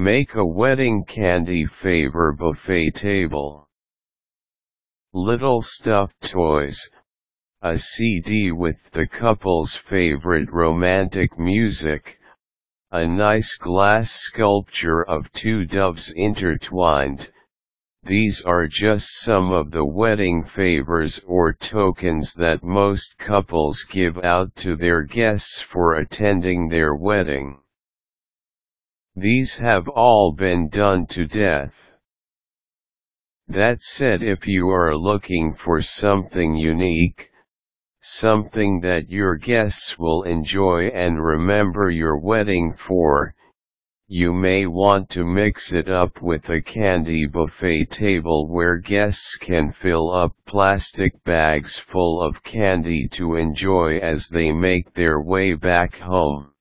Make a wedding candy favor buffet table. Little stuffed toys, a CD with the couple's favorite romantic music, a nice glass sculpture of two doves intertwined, these are just some of the wedding favors or tokens that most couples give out to their guests for attending their wedding. These have all been done to death. That said if you are looking for something unique, something that your guests will enjoy and remember your wedding for, you may want to mix it up with a candy buffet table where guests can fill up plastic bags full of candy to enjoy as they make their way back home.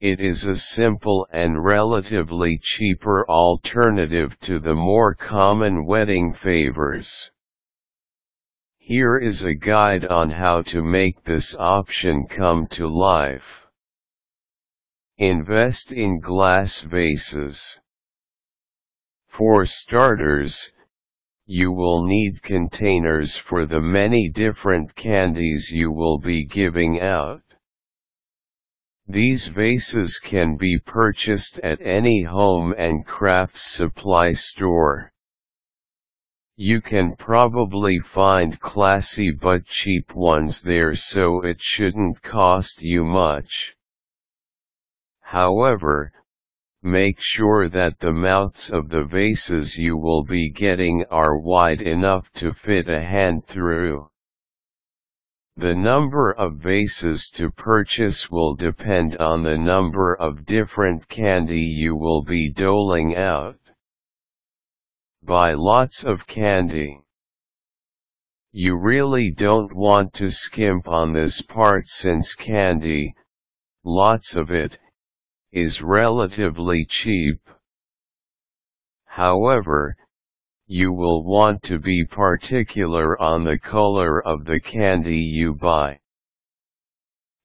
It is a simple and relatively cheaper alternative to the more common wedding favors. Here is a guide on how to make this option come to life. Invest in glass vases. For starters, you will need containers for the many different candies you will be giving out. These vases can be purchased at any home and crafts supply store. You can probably find classy but cheap ones there so it shouldn't cost you much. However, make sure that the mouths of the vases you will be getting are wide enough to fit a hand through. The number of vases to purchase will depend on the number of different candy you will be doling out. Buy lots of candy. You really don't want to skimp on this part since candy, lots of it, is relatively cheap. However, you will want to be particular on the color of the candy you buy.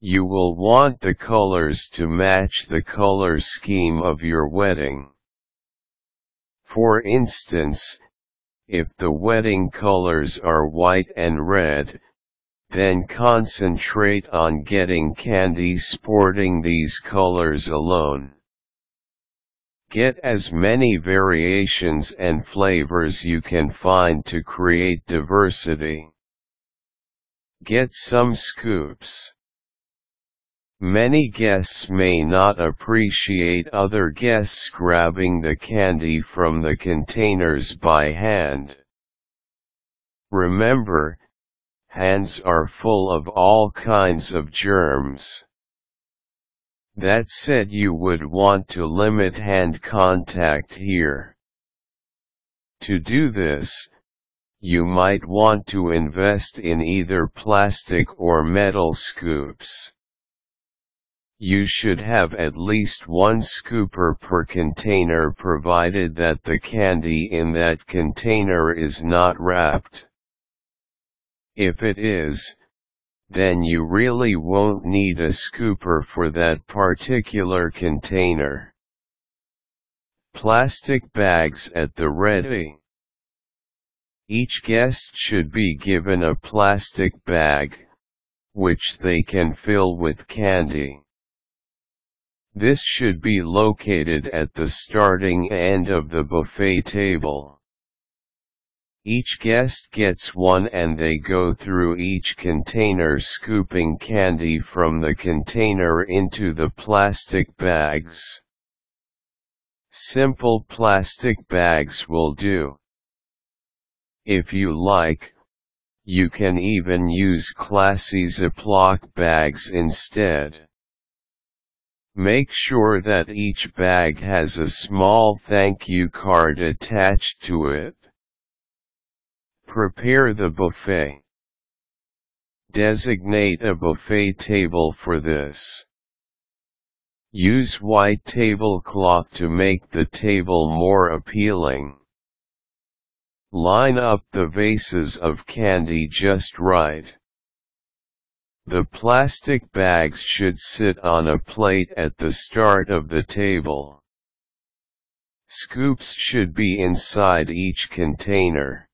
You will want the colors to match the color scheme of your wedding. For instance, if the wedding colors are white and red, then concentrate on getting candy sporting these colors alone. Get as many variations and flavors you can find to create diversity. Get some scoops. Many guests may not appreciate other guests grabbing the candy from the containers by hand. Remember, hands are full of all kinds of germs. That said you would want to limit hand contact here. To do this, you might want to invest in either plastic or metal scoops. You should have at least one scooper per container provided that the candy in that container is not wrapped. If it is, then you really won't need a scooper for that particular container. Plastic bags at the ready. Each guest should be given a plastic bag, which they can fill with candy. This should be located at the starting end of the buffet table. Each guest gets one and they go through each container scooping candy from the container into the plastic bags. Simple plastic bags will do. If you like, you can even use classy Ziploc bags instead. Make sure that each bag has a small thank you card attached to it. Prepare the buffet. Designate a buffet table for this. Use white tablecloth to make the table more appealing. Line up the vases of candy just right. The plastic bags should sit on a plate at the start of the table. Scoops should be inside each container.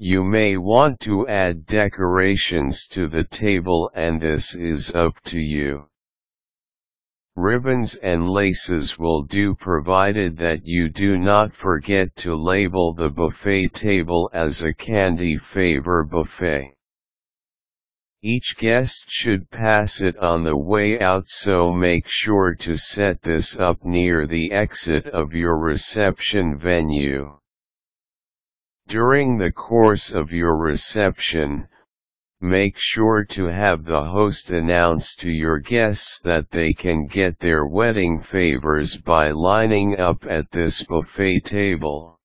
You may want to add decorations to the table and this is up to you. Ribbons and laces will do provided that you do not forget to label the buffet table as a candy favor buffet. Each guest should pass it on the way out so make sure to set this up near the exit of your reception venue. During the course of your reception, make sure to have the host announce to your guests that they can get their wedding favors by lining up at this buffet table.